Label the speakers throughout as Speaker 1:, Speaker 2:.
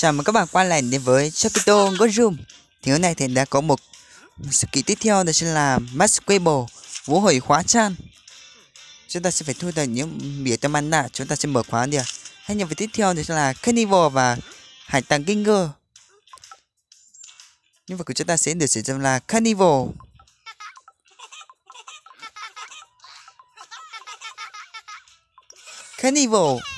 Speaker 1: Chào mừng các bạn quay lại đến với Chapito Go Thì hôm nay thì đã có một sự kiện tiếp theo, đó chính là Masquable Vũ hội khóa chan Chúng ta sẽ phải thu được những biểu tâm ăn nạ Chúng ta sẽ mở khóa đi Hay nhân vật tiếp theo đó chính là Carnival và Hải tàng Ginger Nhân vật của chúng ta sẽ được sử dụng là Carnival Carnival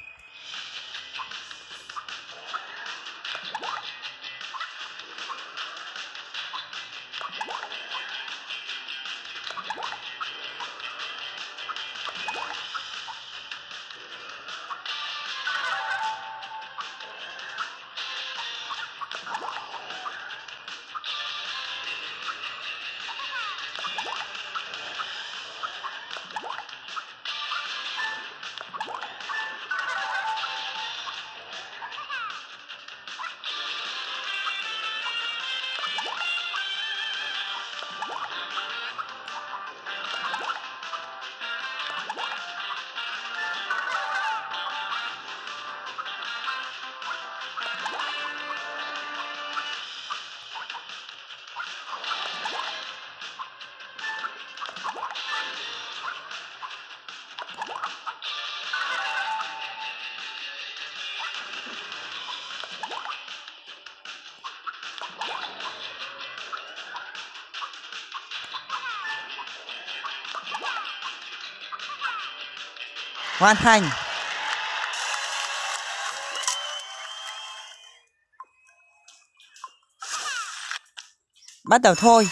Speaker 1: Hoàn thành. Bắt đầu thôi.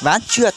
Speaker 1: Ván trượt.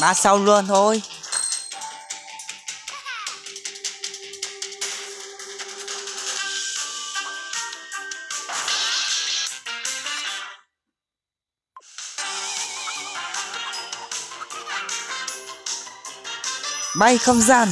Speaker 1: Ma sau luôn thôi. Bay không gian.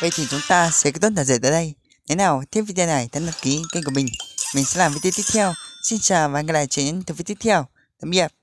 Speaker 1: Vậy thì chúng ta sẽ kết thúc tập dạy tới đây. Nếu nào thích video này, hãy đăng ký kênh của mình. Mình sẽ làm video tiếp theo. Xin chào và hẹn gặp lại trên những video tiếp theo. Tạm biệt.